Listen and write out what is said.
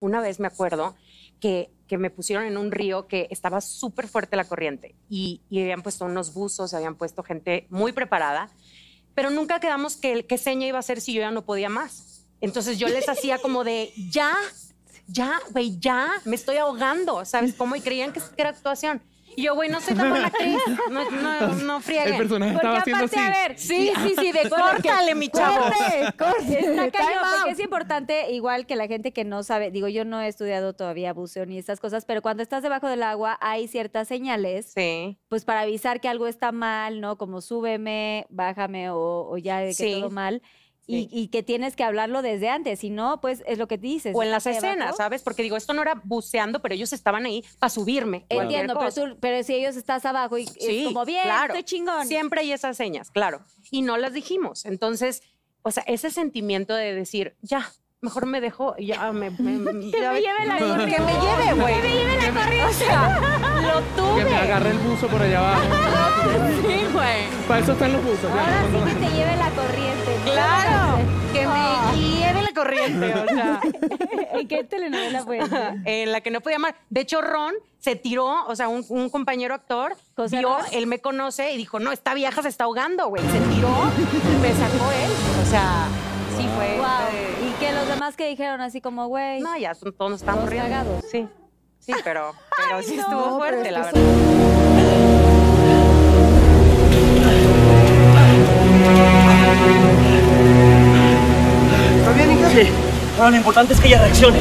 Una vez me acuerdo que, que me pusieron en un río que estaba súper fuerte la corriente y, y habían puesto unos buzos, habían puesto gente muy preparada, pero nunca quedamos que qué seña iba a hacer si yo ya no podía más. Entonces yo les hacía como de, ya, ya, güey, ya, me estoy ahogando, ¿sabes cómo? Y creían que era actuación. Y yo, güey, no soy tan buena actriz. No, no, no frieguen. El personaje Porque estaba haciendo aparte, así. a ver, Sí, sí, sí, de córtale, mi chavo. Corte, corte. Está cañón, porque es importante, igual que la gente que no sabe, digo, yo no he estudiado todavía buceo ni estas cosas, pero cuando estás debajo del agua hay ciertas señales, Sí. pues para avisar que algo está mal, ¿no? Como súbeme, bájame o, o ya de que Sí. todo mal. Y, Sí. y que tienes que hablarlo desde antes, si no, pues es lo que dices. O en las escenas, debajo. ¿sabes? Porque digo, esto no era buceando, pero ellos estaban ahí para subirme. Entiendo, pero, tú, pero si ellos estás abajo y Sí, es como bien, claro. estoy chingón. Siempre hay esas señas, claro. Y no las dijimos. Entonces, o sea, ese sentimiento de decir, ya, mejor me dejo, ya me. me, me- ya- me lleve la Que corriente. me lleve, güey. Que me lleve la corriente. O sea, lo Que me tuve. agarre el buzo por allá abajo. Sí, güey. Para eso están los buzos. Ahora no, no, sí que te lleve la corriente. Claro. Que Ah. me lleve la corriente. O sea, ¿En qué telenovela fue? en la que no podía amar. De hecho, Ron se tiró, o sea, un, un compañero actor ¿José vio, él me conoce y dijo, no, esta vieja se está ahogando, güey. Se tiró, me sacó él. O sea, sí fue. Wow. Los demás que dijeron así como, güey. No, ya son, todos nos estamos Todos riendo. cagados. Sí, sí, pero, pero sí no, estuvo fuerte, la verdad. ¿Está bien, hija? Sí. Ahora lo importante es que ella reaccione.